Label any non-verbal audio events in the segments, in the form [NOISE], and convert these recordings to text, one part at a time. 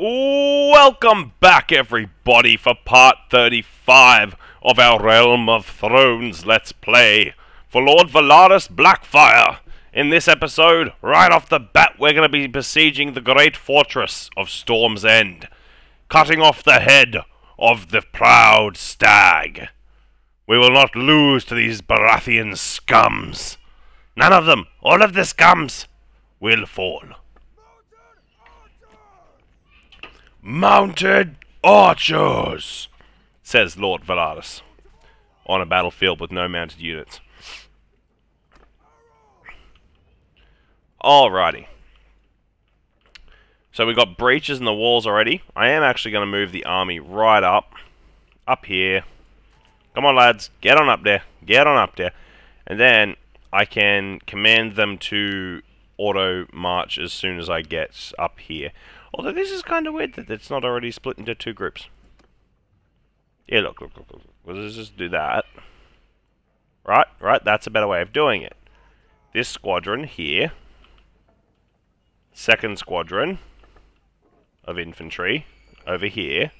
Welcome back, everybody, for part 35 of our Realm of Thrones Let's Play for Lord Valaris Blackfyre. In this episode, right off the bat, we're going to be besieging the great fortress of Storm's End, cutting off the head of the proud stag. We will not lose to these Baratheon scums. None of them, all of the scums, will fall. Mounted archers, says Lord Valaris, on a battlefield with no mounted units. Alrighty. So we've got breaches in the walls already. I am actually going to move the army right up. Up here. Come on, lads. Get on up there. Get on up there. And then I can command them to auto march as soon as I get up here. Although this is kind of weird that it's not already split into two groups. Yeah, look, look, look, look. Let's just do that. Right, right, that's a better way of doing it. This squadron here. Second squadron of infantry over here.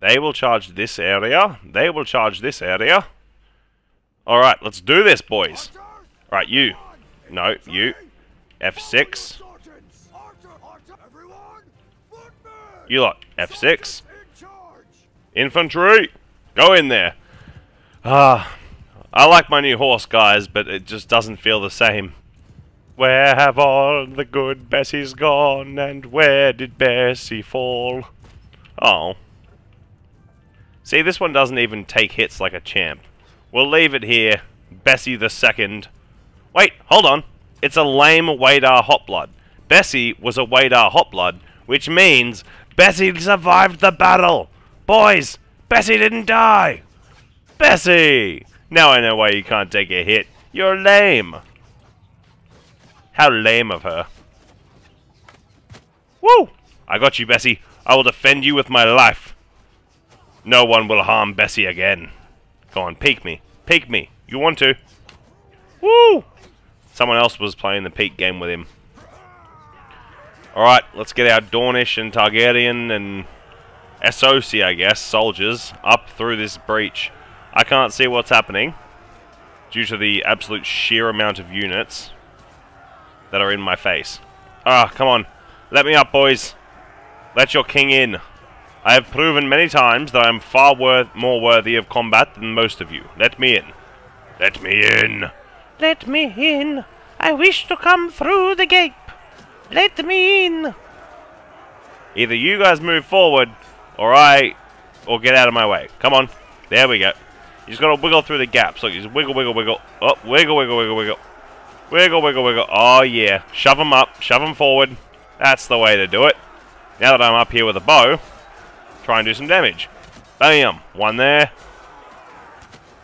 They will charge this area. They will charge this area. Alright, let's do this, boys. Alright, you. No, you. F6. You lot. F6. Infantry! Go in there. Ah, I like my new horse, guys, but it just doesn't feel the same. Where have all the good Bessies gone, and where did Bessie fall? Oh. See, this one doesn't even take hits like a champ. We'll leave it here. Bessie the second. Wait, hold on. It's a lame Waydar Hotblood. Bessie was a Waydar Hotblood, which means Bessie survived the battle. Boys, Bessie didn't die. Bessie! Now I know why you can't take a hit. You're lame. How lame of her. Woo! I got you, Bessie. I will defend you with my life. No one will harm Bessie again. Go on, peek me. Peek me. You want to? Woo! Someone else was playing the peak game with him. Alright, let's get our Dornish and Targaryen and Essosi, I guess, soldiers, up through this breach. I can't see what's happening due to the absolute sheer amount of units that are in my face. Ah, come on. Let me up, boys. Let your king in. I have proven many times that I am far worth more worthy of combat than most of you. Let me in. Let me in. Let me in. I wish to come through the gate. Let me in. Either you guys move forward, or I, or get out of my way. Come on. There we go. Just gotta wiggle through the gaps. Look, just wiggle, wiggle, wiggle. Oh, wiggle, wiggle, wiggle, wiggle. Wiggle, wiggle, wiggle. Oh, yeah. Shove them up. Shove them forward. That's the way to do it. Now that I'm up here with a bow, try and do some damage. Bam. One there.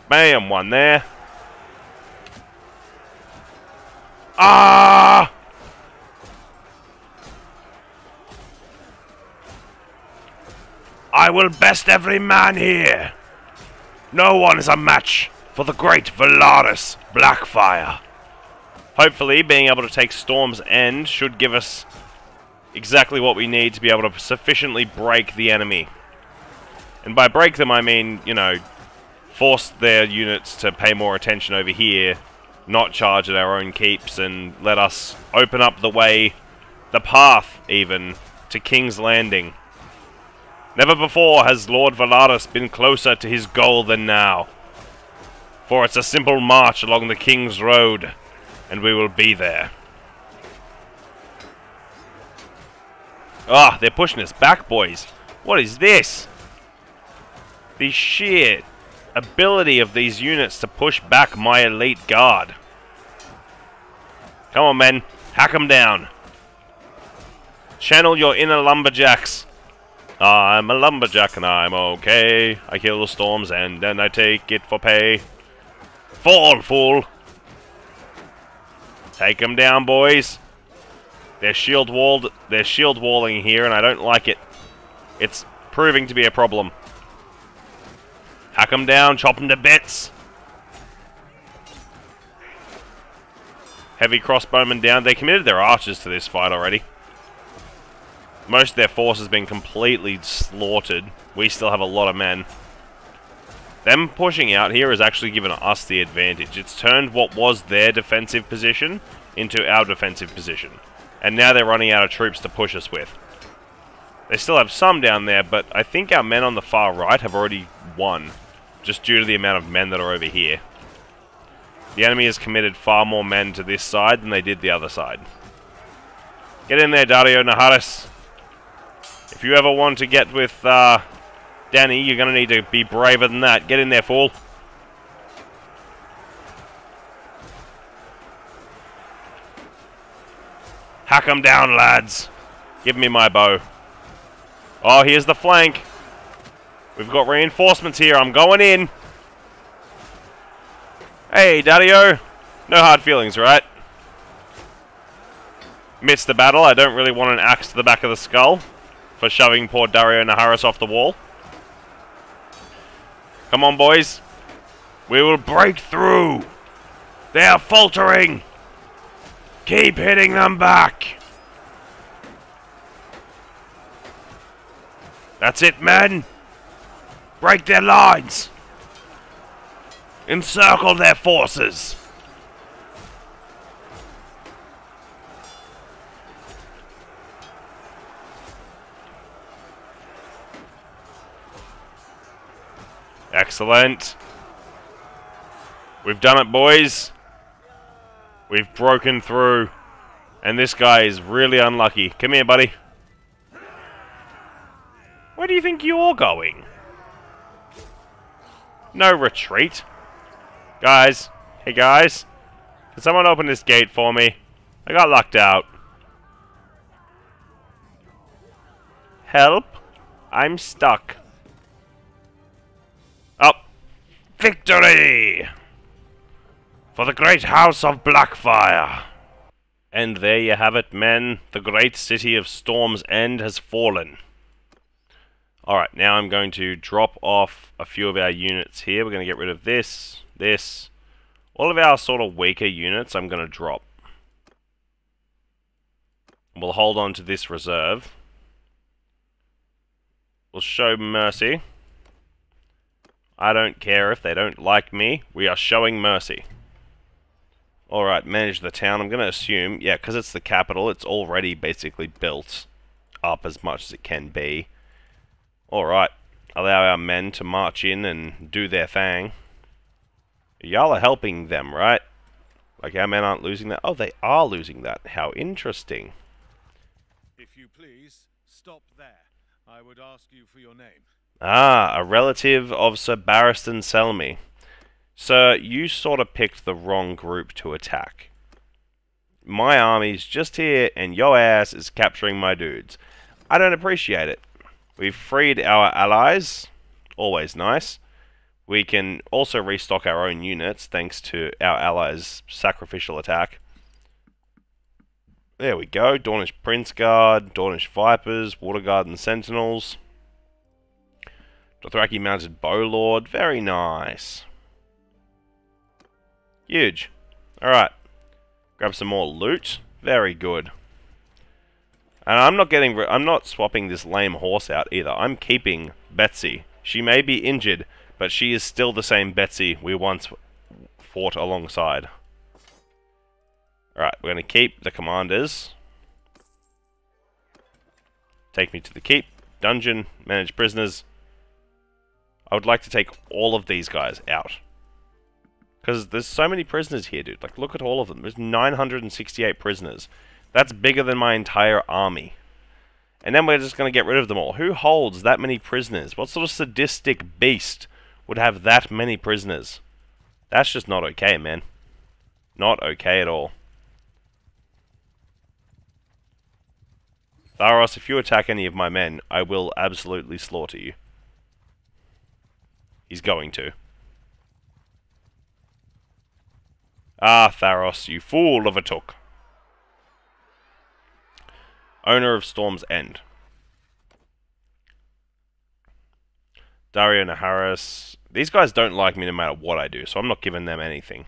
Bam. One there. Ah! I will best every man here. No one is a match for the great Valaris Blackfyre. Hopefully, being able to take Storm's End should give us exactly what we need to be able to sufficiently break the enemy. And by break them, I mean, you know, force their units to pay more attention over here not charge at our own keeps and let us open up the way, the path even, to King's Landing. Never before has Lord Valaris been closer to his goal than now. For it's a simple march along the King's Road, and we will be there. Ah, they're pushing us back, boys. What is this? The sheer ability of these units to push back my elite guard. Come on, men. Hack them down. Channel your inner lumberjacks. I'm a lumberjack and I'm okay. I kill the storms and then I take it for pay. Fall, fool! Take them down, boys. They're shield walled. They're shield walling here, and I don't like it. It's proving to be a problem. Hack down, chop to bits. Heavy crossbowmen down. They committed their archers to this fight already. Most of their force has been completely slaughtered. We still have a lot of men. Them pushing out here has actually given us the advantage. It's turned what was their defensive position into our defensive position. And now they're running out of troops to push us with. They still have some down there, but I think our men on the far right have already won. Just due to the amount of men that are over here. The enemy has committed far more men to this side than they did the other side. Get in there, Daario Naharis. If you ever want to get with uh, Dany, you're going to need to be braver than that. Get in there, fool. Hack 'em down, lads. Give me my bow. Oh, here's the flank. We've got reinforcements here. I'm going in. Hey, Daario. No hard feelings, right? Missed the battle. I don't really want an axe to the back of the skull for shoving poor Daario Naharis off the wall. Come on, boys. We will break through. They are faltering. Keep hitting them back. That's it, men. Break their lines. Encircle their forces. Excellent. We've done it, boys. We've broken through. And this guy is really unlucky. Come here, buddy. Where do you think you're going? No retreat. Guys. Hey, guys. Can someone open this gate for me? I got locked out. Help. I'm stuck. Up. Victory! For the great house of Blackfyre! And there you have it, men. The great city of Storm's End has fallen. Alright, now I'm going to drop off a few of our units here. We're going to get rid of this, this. All of our sort of weaker units I'm going to drop. We'll hold on to this reserve. We'll show mercy. I don't care if they don't like me. We are showing mercy. Alright, manage the town. I'm going to assume, yeah, because it's the capital, it's already basically built up as much as it can be. Alright, allow our men to march in and do their thing. Y'all are helping them, right? Like our men aren't losing that? Oh, they are losing that. How interesting. If you please, stop there. I would ask you for your name. Ah, a relative of Sir Barristan Selmy. Sir, you sort of picked the wrong group to attack. My army's just here, and your ass is capturing my dudes. I don't appreciate it. We've freed our allies. Always nice. We can also restock our own units, thanks to our allies' sacrificial attack. There we go. Dornish Prince Guard, Dornish Vipers, Water Garden Sentinels. Dothraki Mounted Bowlord. Very nice. Huge. Alright. Grab some more loot. Very good. And I'm not getting... I'm not swapping this lame horse out either. I'm keeping Betsy. She may be injured, but she is still the same Betsy we once fought alongside. Alright, we're going to keep the commanders. Take me to the keep. Dungeon. Manage prisoners. I would like to take all of these guys out. Because there's so many prisoners here, dude. Like, look at all of them. There's 968 prisoners. That's bigger than my entire army. And then we're just going to get rid of them all. Who holds that many prisoners? What sort of sadistic beast would have that many prisoners? That's just not okay, man. Not okay at all. Tharos, if you attack any of my men, I will absolutely slaughter you. He's going to. Ah, Tharos, you fool of a took. Owner of Storm's End. Daario Naharis. These guys don't like me no matter what I do, so I'm not giving them anything.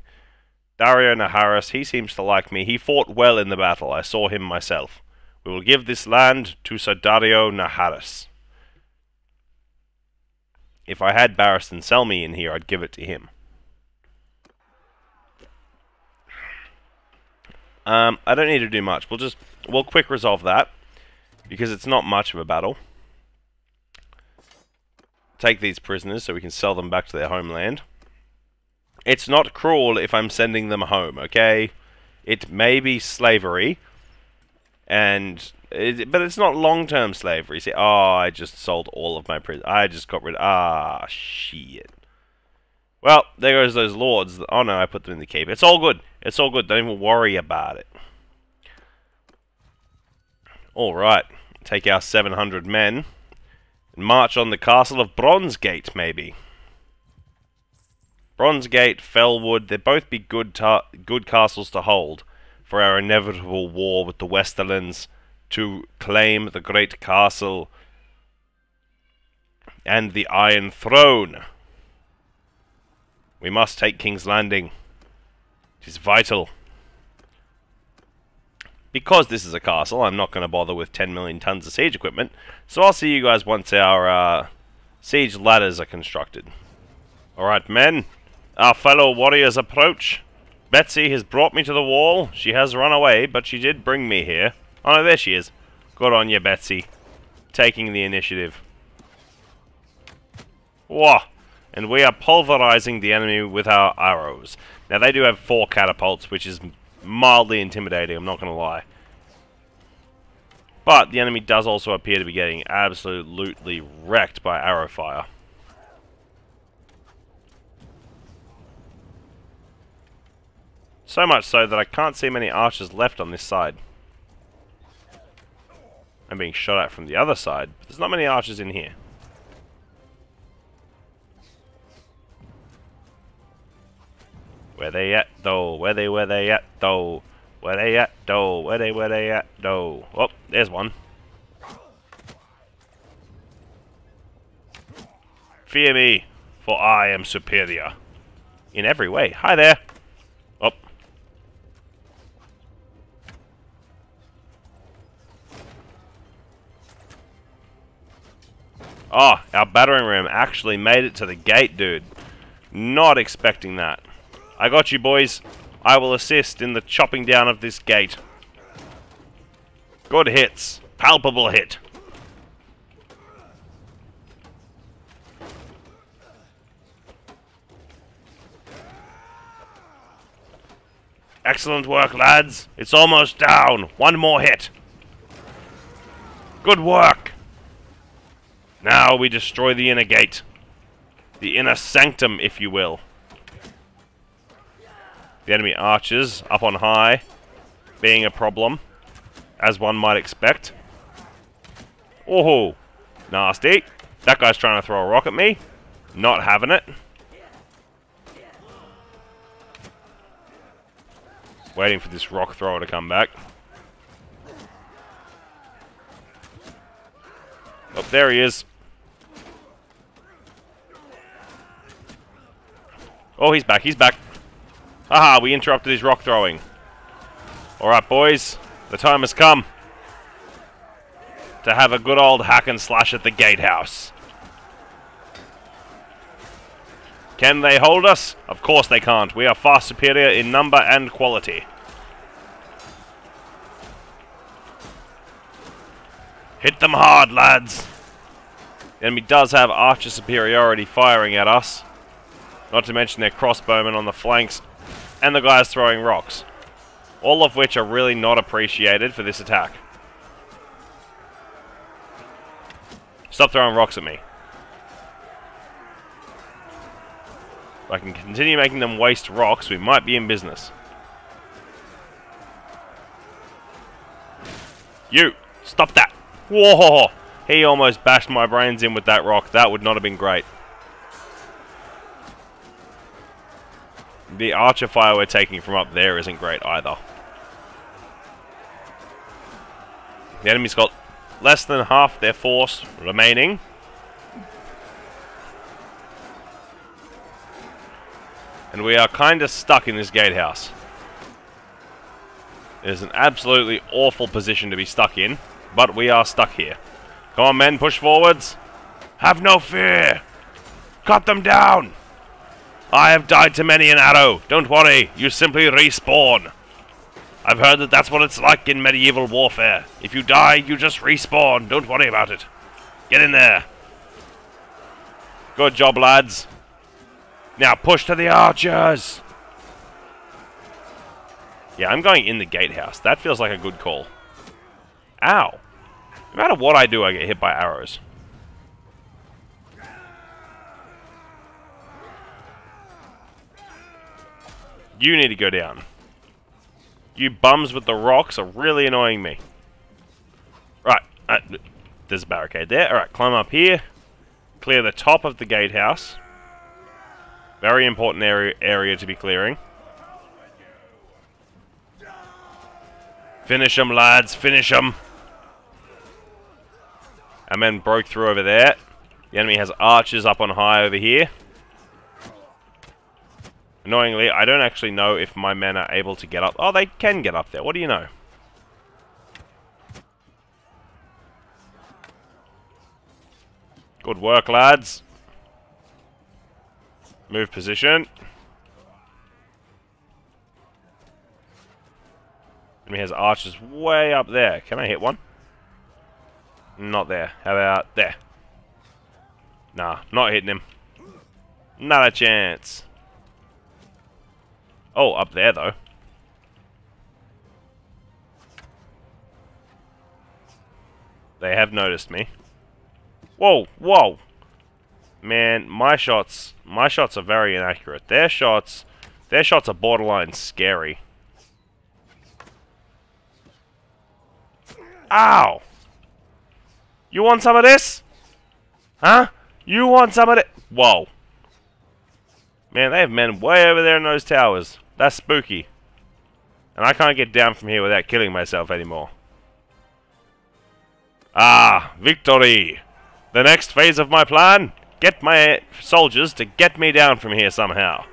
Daario Naharis, he seems to like me. He fought well in the battle. I saw him myself. We will give this land to Sir Daario Naharis. If I had Barristan Selmy in here, I'd give it to him. Um, I don't need to do much. We'll just we'll quick resolve that because it's not much of a battle. Take these prisoners so we can sell them back to their homeland. It's not cruel if I'm sending them home, okay? It may be slavery, and it, but it's not long-term slavery. See, oh, I just sold all of my prisoners. I just got rid. of, Ah, shit. Well, there goes those lords. Oh no, I put them in the keep. It's all good. It's all good. Don't even worry about it. All right, take our 700 men and march on the castle of Bronzegate, maybe. Bronzegate, Felwood, they'd both be good good castles to hold for our inevitable war with the Westerlands to claim the great castle and the Iron Throne. We must take King's Landing. Is vital. Because this is a castle, I'm not going to bother with 10 million tons of siege equipment, so I'll see you guys once our uh, siege ladders are constructed. Alright, men. Our fellow warriors approach. Betsy has brought me to the wall. She has run away, but she did bring me here. Oh no, there she is. Good on you, Betsy. Taking the initiative. Whoa! And we are pulverizing the enemy with our arrows. Now they do have four catapults, which is mildly intimidating, I'm not going to lie. But the enemy does also appear to be getting absolutely wrecked by arrow fire. So much so that I can't see many archers left on this side. I'm being shot at from the other side, but there's not many archers in here. Where they at though? Where they where they at though? Where they at though? Where they where they at though? Oh, there's one. Fear me, for I am superior. In every way. Hi there. Oh, ah, our battering ram actually made it to the gate, dude. Not expecting that. I got you, boys. I will assist in the chopping down of this gate. Good hits. Palpable hit. Excellent work, lads. It's almost down. One more hit. Good work. Now we destroy the inner gate. The inner sanctum, if you will. The enemy archers up on high, being a problem, as one might expect. Oh, nasty. That guy's trying to throw a rock at me. Not having it. Waiting for this rock thrower to come back. Oh, there he is. Oh, he's back, he's back. Haha, we interrupted his rock throwing. Alright, boys. The time has come. To have a good old hack and slash at the gatehouse. Can they hold us? Of course they can't. We are far superior in number and quality. Hit them hard, lads. The enemy does have archer superiority firing at us. Not to mention their crossbowmen on the flanks and the guys throwing rocks. All of which are really not appreciated for this attack. Stop throwing rocks at me. If I can continue making them waste rocks, we might be in business. You! Stop that! Whoa! He almost bashed my brains in with that rock. That would not have been great. The archer fire we're taking from up there isn't great either. The enemy's got less than half their force remaining. And we are kind of stuck in this gatehouse. It is an absolutely awful position to be stuck in, but we are stuck here. Come on, men, push forwards. Have no fear. Cut them down. I have died to many an arrow. Don't worry, you simply respawn. I've heard that that's what it's like in medieval warfare. If you die, you just respawn. Don't worry about it. Get in there. Good job, lads. Now push to the archers. Yeah, I'm going in the gatehouse. That feels like a good call. Ow. No matter what I do, I get hit by arrows. You need to go down. You bums with the rocks are really annoying me. Right, uh, there's a barricade there. Alright, climb up here. Clear the top of the gatehouse. Very important area, area to be clearing. Finish them, lads. Finish them. Our men broke through over there. The enemy has archers up on high over here. Annoyingly, I don't actually know if my men are able to get up. Oh, they can get up there. What do you know? Good work, lads. Move position. Enemy has archers way up there. Can I hit one? Not there. How about there? Nah, not hitting him. Not a chance. Oh, up there though. They have noticed me. Whoa, whoa. Man, my shots, my shots are very inaccurate. Their shots, their shots are borderline scary. Ow! You want some of this? Huh? You want some of it? Whoa. Man, they have men way over there in those towers. That's spooky. And I can't get down from here without killing myself anymore. Ah, victory! The next phase of my plan? Get my soldiers to get me down from here somehow.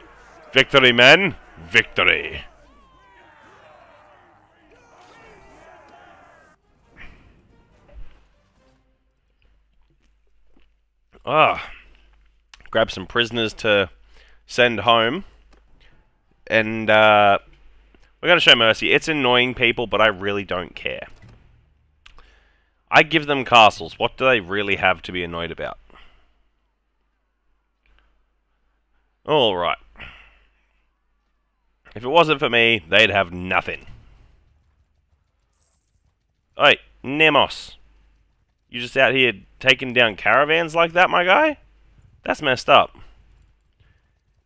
Victory, men! Victory! Ah. Grab some prisoners to send home. And, uh, we're going to show mercy. It's annoying people, but I really don't care. I give them castles. What do they really have to be annoyed about? Alright. If it wasn't for me, they'd have nothing. Oi, Nemos. You just out here taking down caravans like that, my guy? That's messed up.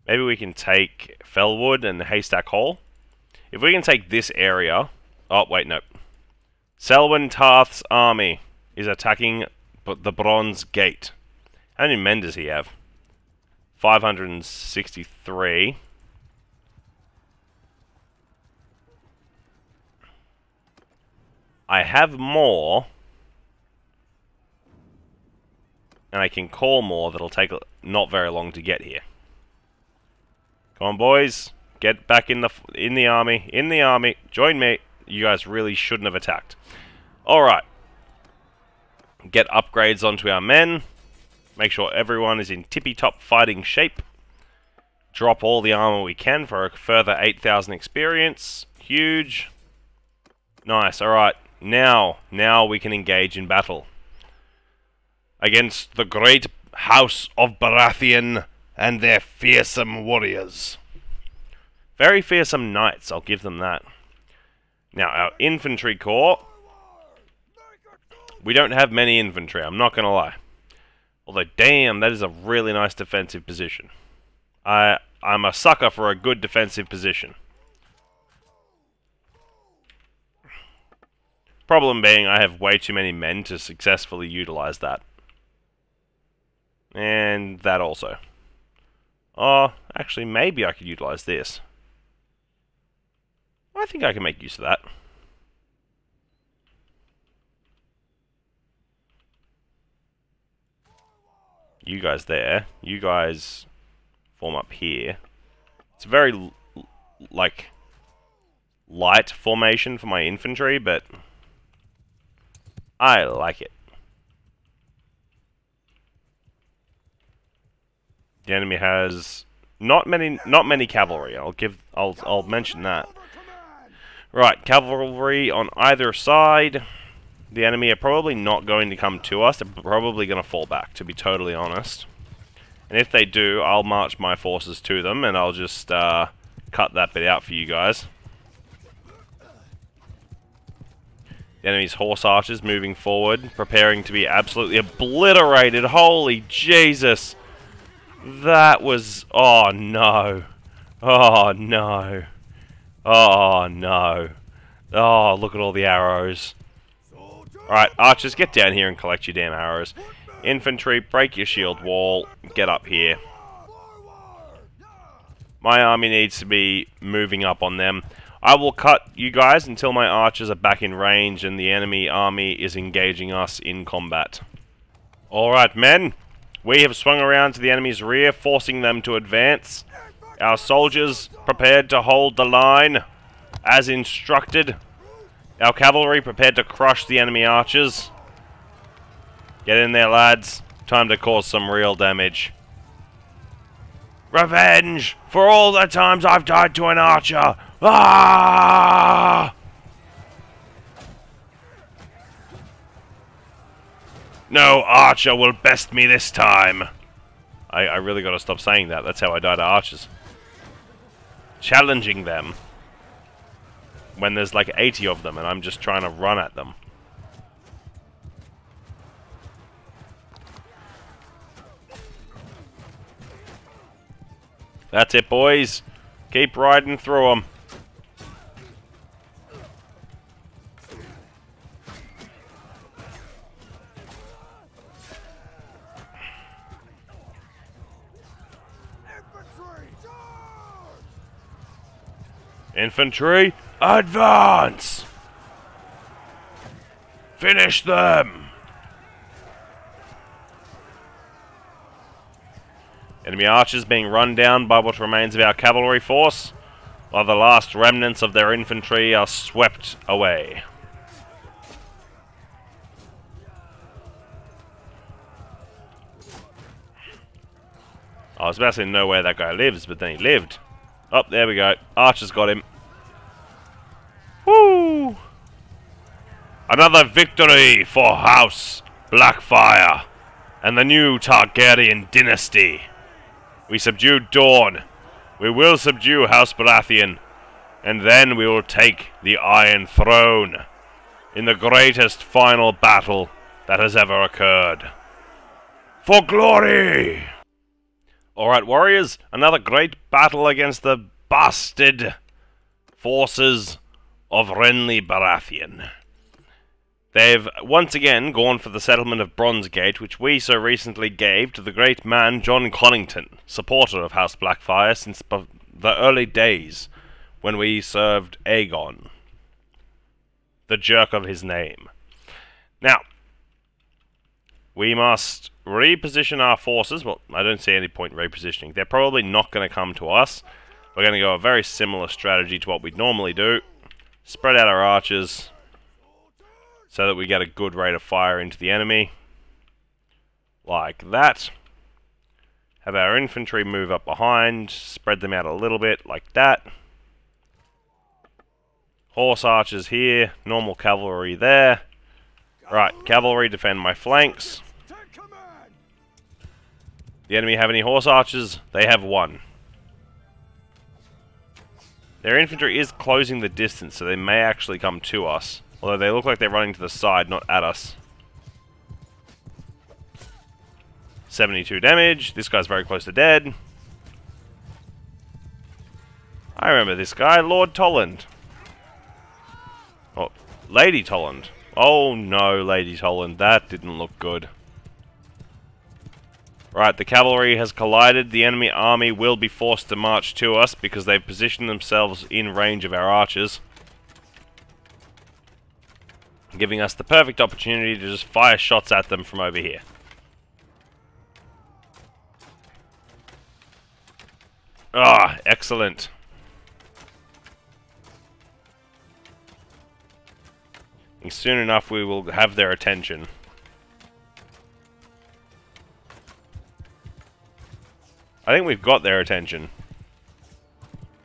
Maybe we can take Felwood and Haystack Hall. If we can take this area... Oh, wait, no. Selwyn Tarth's army is attacking the Bronze Gate. How many men does he have? 563. I have more. And I can call more that'll take not very long to get here. Come on, boys. Get back in the in the army. In the army. Join me. You guys really shouldn't have attacked. Alright. Get upgrades onto our men. Make sure everyone is in tippy-top fighting shape. Drop all the armor we can for a further 8,000 experience. Huge. Nice, alright. Now, now we can engage in battle. Against the great House of Baratheon and their fearsome warriors. Very fearsome knights, I'll give them that. Now, our infantry corps. We don't have many infantry, I'm not going to lie. Although, damn, that is a really nice defensive position. I, I'm a sucker for a good defensive position. Problem being, I have way too many men to successfully utilize that. And that also. Oh, actually, maybe I could utilize this. I think I can make use of that. You guys there. You guys form up here. It's a very, like, light formation for my infantry, but I like it. The enemy has not many, not many cavalry. I'll give, I'll, I'll mention that. Right, cavalry on either side. The enemy are probably not going to come to us. They're probably going to fall back, to be totally honest. And if they do, I'll march my forces to them, and I'll just uh, cut that bit out for you guys. The enemy's horse archers moving forward, preparing to be absolutely obliterated. Holy Jesus! That was... Oh, no. Oh, no. Oh, no. Oh, look at all the arrows. Alright, archers, get down here and collect your damn arrows. Infantry, break your shield wall. Get up here. My army needs to be moving up on them. I will cut you guys until my archers are back in range and the enemy army is engaging us in combat. Alright, men. We have swung around to the enemy's rear, forcing them to advance. Our soldiers prepared to hold the line, as instructed. Our cavalry prepared to crush the enemy archers. Get in there, lads. Time to cause some real damage. Revenge for all the times I've died to an archer. Ah! No archer will best me this time. I, I really gotta stop saying that. That's how I die to archers. Challenging them when there's like 80 of them and I'm just trying to run at them. That's it, boys. Keep riding through them. Infantry, advance! Finish them! Enemy archers being run down by what remains of our cavalry force, while the last remnants of their infantry are swept away. I was about to say know where that guy lives, but then he lived. Oh, there we go. Archer's got him. Woo! Another victory for House Blackfyre and the new Targaryen dynasty. We subdued Dorne. We will subdue House Baratheon. And then we will take the Iron Throne in the greatest final battle that has ever occurred. For glory! Alright, warriors, another great battle against the bastard forces of Renly Baratheon. They've once again gone for the settlement of Bronzegate, which we so recently gave to the great man Jon Connington, supporter of House Blackfyre since the early days when we served Aegon, the jerk of his name. Now, we must reposition our forces. Well, I don't see any point in repositioning. They're probably not going to come to us. We're going to go a very similar strategy to what we'd normally do. Spread out our archers so that we get a good rate of fire into the enemy. Like that. Have our infantry move up behind, spread them out a little bit, like that. Horse archers here, normal cavalry there. Right, cavalry defend my flanks. The enemy have any horse archers? They have one. Their infantry is closing the distance, so they may actually come to us. Although they look like they're running to the side, not at us. 72 damage. This guy's very close to dead. I remember this guy, Lord Toland. Oh, Lady Toland. Oh no, Lady Toland. That didn't look good. Right, the cavalry has collided. The enemy army will be forced to march to us because they've positioned themselves in range of our archers. Giving us the perfect opportunity to just fire shots at them from over here. Ah, excellent. And soon enough we will have their attention. I think we've got their attention.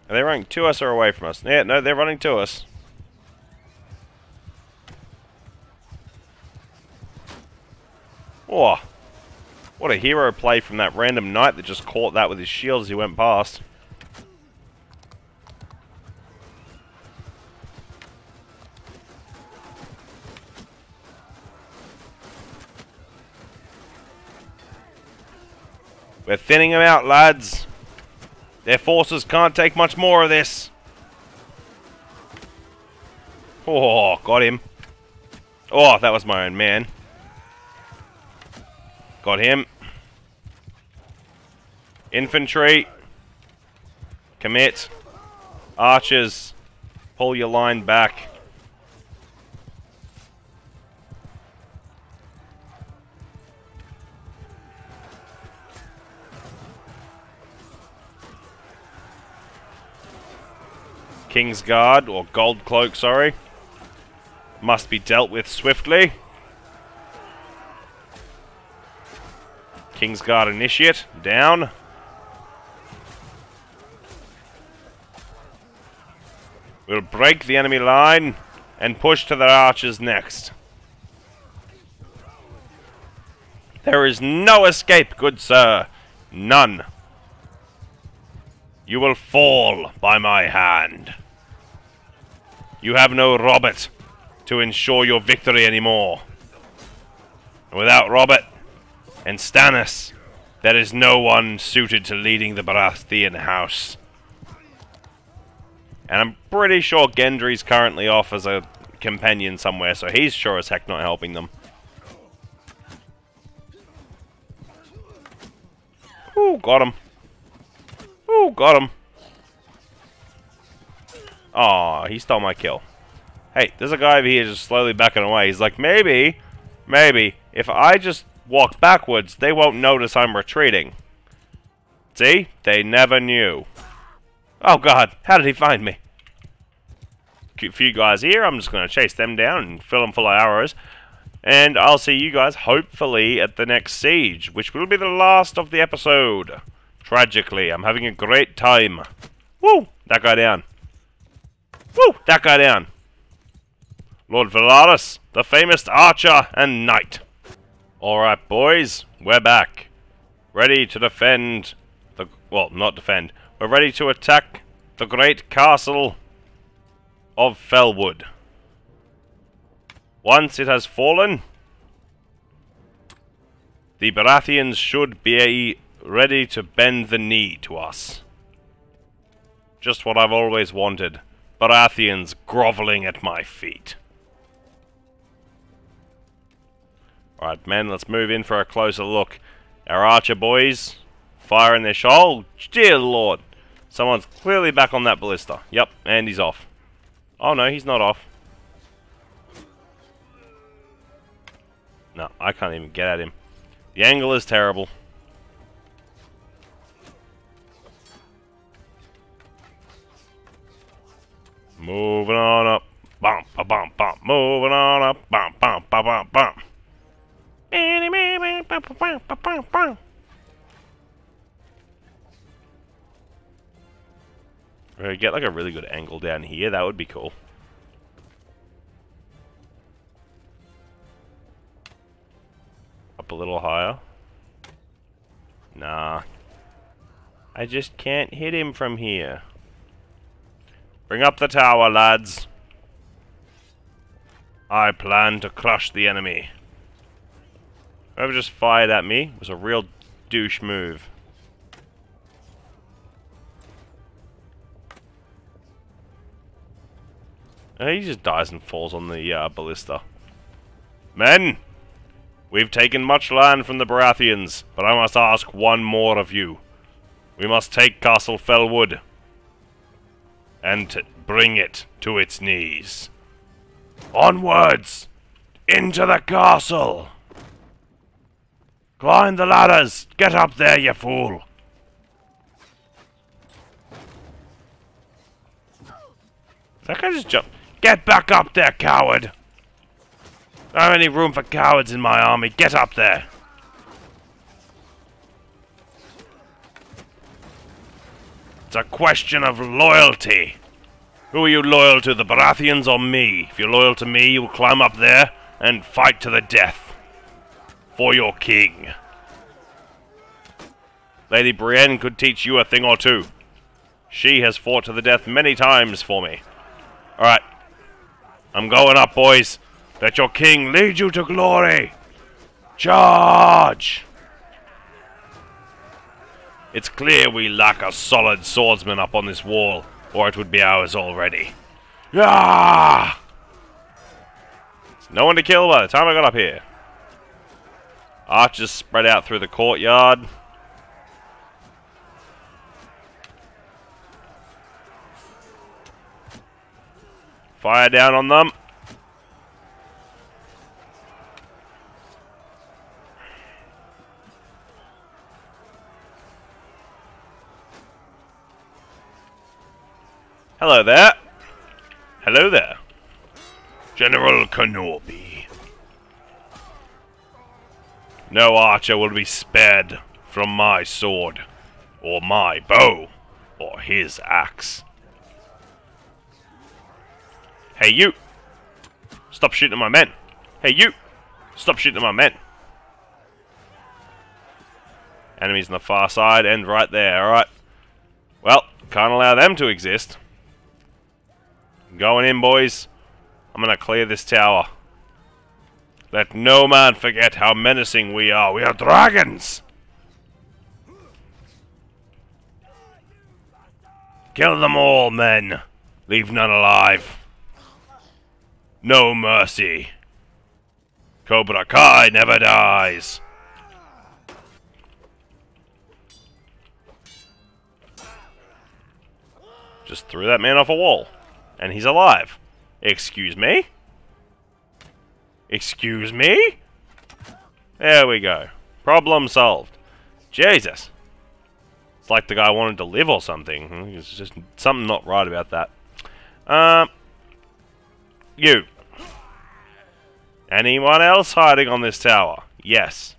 Are they running to us or away from us? Yeah, no, they're running to us. Oh, what a hero play from that random knight that just caught that with his shield as he went past. We're thinning them out, lads. Their forces can't take much more of this. Oh, got him. Oh, that was my own man. Got him. Infantry. Commit. Archers. Pull your line back. King's Guard, or Gold Cloak, sorry, must be dealt with swiftly. King's Guard Initiate, down. We'll break the enemy line and push to their archers next. There is no escape, good sir. None. You will fall by my hand. You have no Robert to ensure your victory anymore. Without Robert and Stannis, there is no one suited to leading the Baratheon house. And I'm pretty sure Gendry's currently off as a companion somewhere, so he's sure as heck not helping them. Ooh, got him. Ooh, got him. Aw, he stole my kill. Hey, there's a guy over here just slowly backing away. He's like, maybe, maybe, if I just walk backwards, they won't notice I'm retreating. See? They never knew. Oh god, how did he find me? Few guys here, I'm just going to chase them down and fill them full of arrows. And I'll see you guys, hopefully, at the next siege, which will be the last of the episode. Tragically, I'm having a great time. Woo! That guy down. Woo! That guy down. Lord Valaris, the famous archer and knight. Alright, boys, we're back. Ready to defend the... Well, not defend. We're ready to attack the great castle of Felwood. Once it has fallen, the Baratheons should be ready to bend the knee to us. Just what I've always wanted. Baratheons groveling at my feet. Alright, men, let's move in for a closer look. Our archer boys, firing their shot. Oh, dear lord. Someone's clearly back on that ballista. Yep, and he's off. Oh no, he's not off. No, I can't even get at him. The angle is terrible. Moving on up. Bump, ba bump, bump. Moving on up. Bump, bump, ba bump, bump. Or get like a really good angle down here, that would be cool. Up a little higher. Nah. I just can't hit him from here. Bring up the tower, lads. I plan to crush the enemy. Whoever just fired at me was a real douche move. he just dies and falls on the uh, ballista. Men! We've taken much land from the Baratheons, but I must ask one more of you. We must take Castle Felwood and bring it to its knees. Onwards! Into the castle! Climb the ladders! Get up there, you fool! That guy just jumped. Get back up there, coward! I don't have any room for cowards in my army. Get up there! It's a question of loyalty. Who are you loyal to, the Baratheons or me? If you're loyal to me, you'll climb up there and fight to the death. For your king. Lady Brienne could teach you a thing or two. She has fought to the death many times for me. Alright. I'm going up, boys. Let your king lead you to glory. Charge! It's clear we lack a solid swordsman up on this wall, or it would be ours already. Ah! No one to kill by the time I got up here. Archers spread out through the courtyard. Fire down on them. Hello there. Hello there. General Kenobi. No archer will be spared from my sword, or my bow, or his axe. Hey you! Stop shooting at my men! Hey you! Stop shooting at my men! Enemies on the far side and right there, alright. Well, can't allow them to exist. Going in, boys. I'm gonna clear this tower. Let no man forget how menacing we are. We are dragons! Kill them all, men. Leave none alive. No mercy. Cobra Kai never dies. Just threw that man off a wall. And he's alive. Excuse me? Excuse me? There we go. Problem solved. Jesus. It's like the guy wanted to live or something. There's just something not right about that. Um, you. Anyone else hiding on this tower? Yes.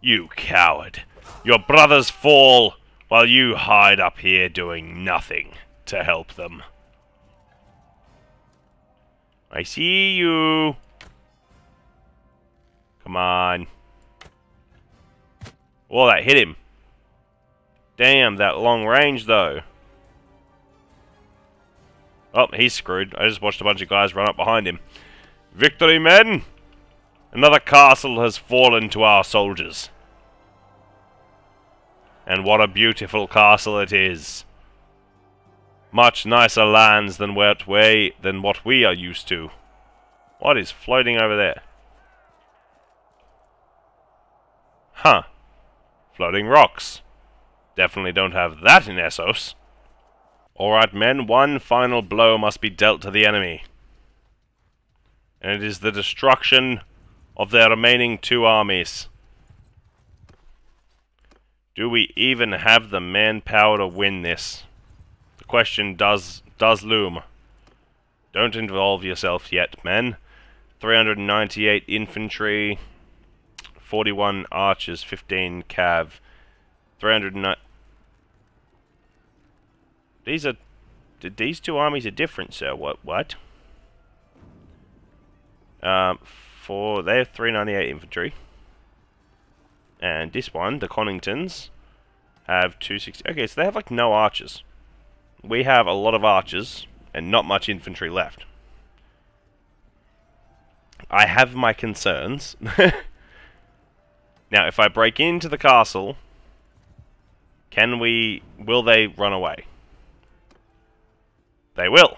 You coward. Your brothers fall while you hide up here doing nothing to help them. I see you. Come on. Oh, that hit him. Damn, that long range, though. Oh, he's screwed. I just watched a bunch of guys run up behind him. Victory, men! Another castle has fallen to our soldiers. And what a beautiful castle it is. Much nicer lands than what we, than what we are used to. What is floating over there? Huh. Floating rocks. Definitely don't have that in Essos. Alright men, one final blow must be dealt to the enemy. And it is the destruction of their remaining two armies. Do we even have the manpower to win this? Question does does loom. Don't involve yourself yet, men. 398 infantry, 41 archers, 15 cav, 309. These are these two armies are different, sir. What? What? Um, for they have 398 infantry, and this one, the Conningtons, have 260. Okay, so they have like no archers we have a lot of archers and not much infantry left. I have my concerns. [LAUGHS] now, if I break into the castle, can we... will they run away? They will.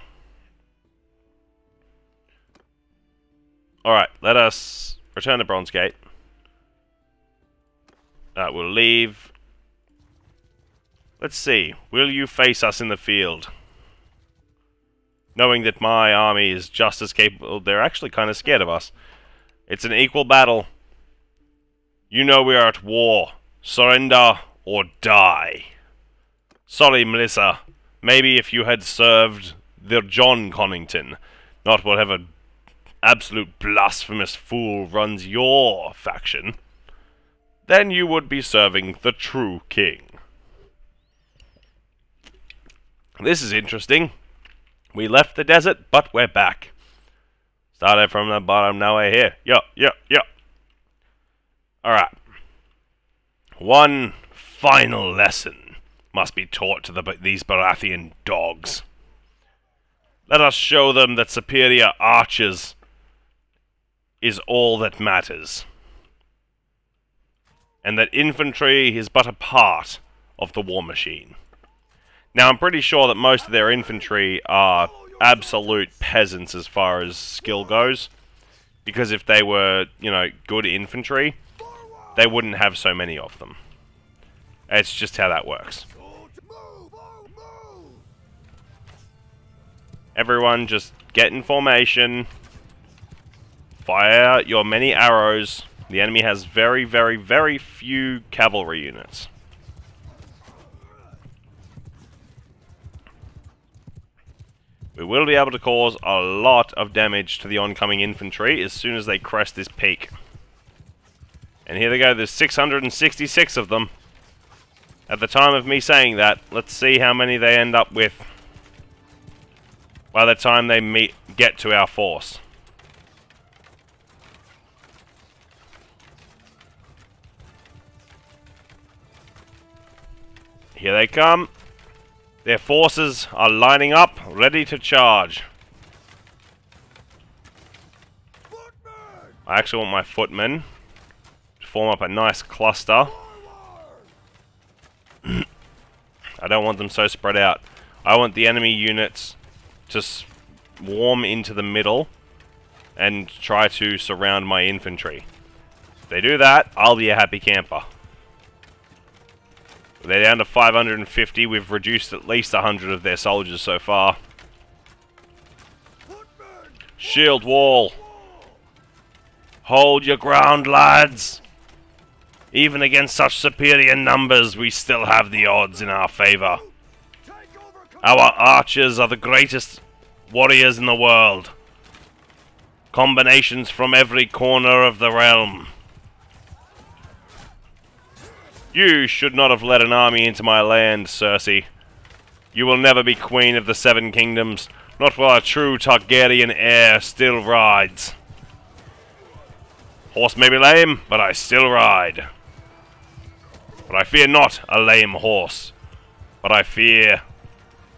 Alright, let us return to Bronzegate. Uh, we'll leave Let's see. Will you face us in the field? Knowing that my army is just as capable, they're actually kind of scared of us. It's an equal battle. You know we are at war. Surrender or die. Sorry, Melissa. Maybe if you had served the Jon Connington, not whatever absolute blasphemous fool runs your faction, then you would be serving the true king. This is interesting. We left the desert, but we're back. Started from the bottom, now we're here. Yo, yo, yo. Alright. One final lesson must be taught to the, these Baratheon dogs. Let us show them that superior archers is all that matters. And that infantry is but a part of the war machine. Now, I'm pretty sure that most of their infantry are absolute peasants as far as skill goes. Because if they were, you know, good infantry, they wouldn't have so many of them. It's just how that works. Everyone just get in formation. Fire your many arrows. The enemy has very, very, very few cavalry units. We will be able to cause a lot of damage to the oncoming infantry as soon as they crest this peak. And here they go, there's 666 of them. At the time of me saying that, let's see how many they end up with by the time they meet get to our force. Here they come. Their forces are lining up, ready to charge. I actually want my footmen to form up a nice cluster. [CLEARS THROAT] I don't want them so spread out. I want the enemy units to swarm into the middle and try to surround my infantry. If they do that, I'll be a happy camper. They're down to 550. We've reduced at least 100 of their soldiers so far. Shield wall. Hold your ground, lads. Even against such superior numbers, we still have the odds in our favor. Our archers are the greatest warriors in the world. Combinations from every corner of the realm. You should not have led an army into my land, Cersei. You will never be queen of the Seven Kingdoms, not while a true Targaryen heir still rides. Horse may be lame, but I still ride. But I fear not a lame horse, but I fear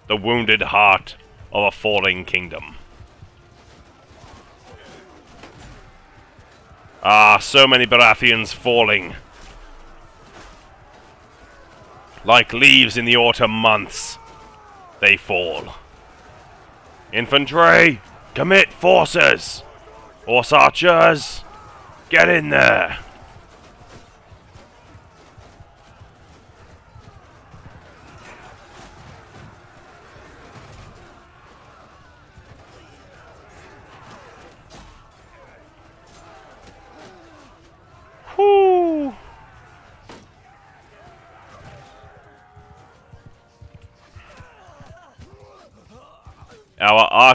the wounded heart of a falling kingdom. Ah, so many Baratheons falling. Like leaves in the autumn months, they fall. Infantry, commit forces! Horse archers, get in there!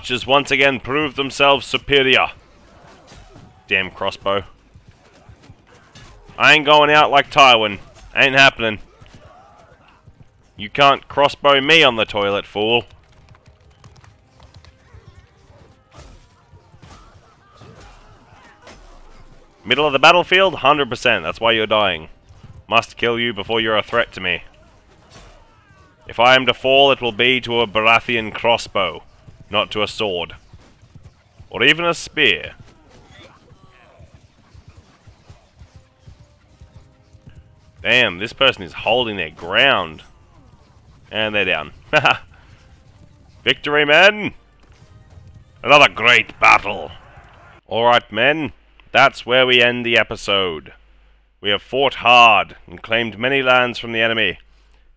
Archers once again proved themselves superior. Damn crossbow. I ain't going out like Tywin. Ain't happening. You can't crossbow me on the toilet, fool. Middle of the battlefield? 100%. That's why you're dying. Must kill you before you're a threat to me. If I am to fall, it will be to a Baratheon crossbow not to a sword. Or even a spear. Damn, this person is holding their ground. And they're down. [LAUGHS] Victory, men! Another great battle! Alright, men. That's where we end the episode. We have fought hard and claimed many lands from the enemy.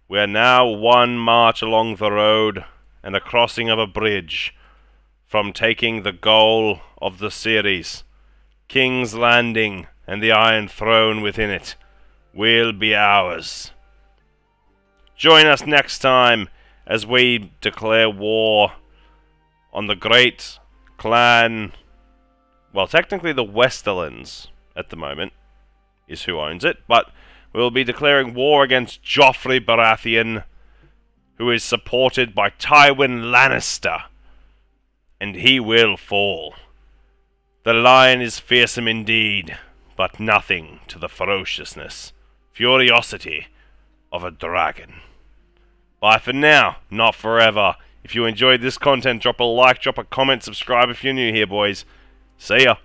We are now one march along the road and the crossing of a bridge from taking the goal of the series. King's Landing and the Iron Throne within it will be ours. Join us next time as we declare war on the great clan. Well, technically the Westerlands at the moment is who owns it, but we'll be declaring war against Joffrey Baratheon, who is supported by Tywin Lannister, and he will fall. The lion is fearsome indeed, but nothing to the ferociousness, furiosity of a dragon. Bye for now, not forever. If you enjoyed this content, drop a like, drop a comment, subscribe if you're new here, boys. See ya.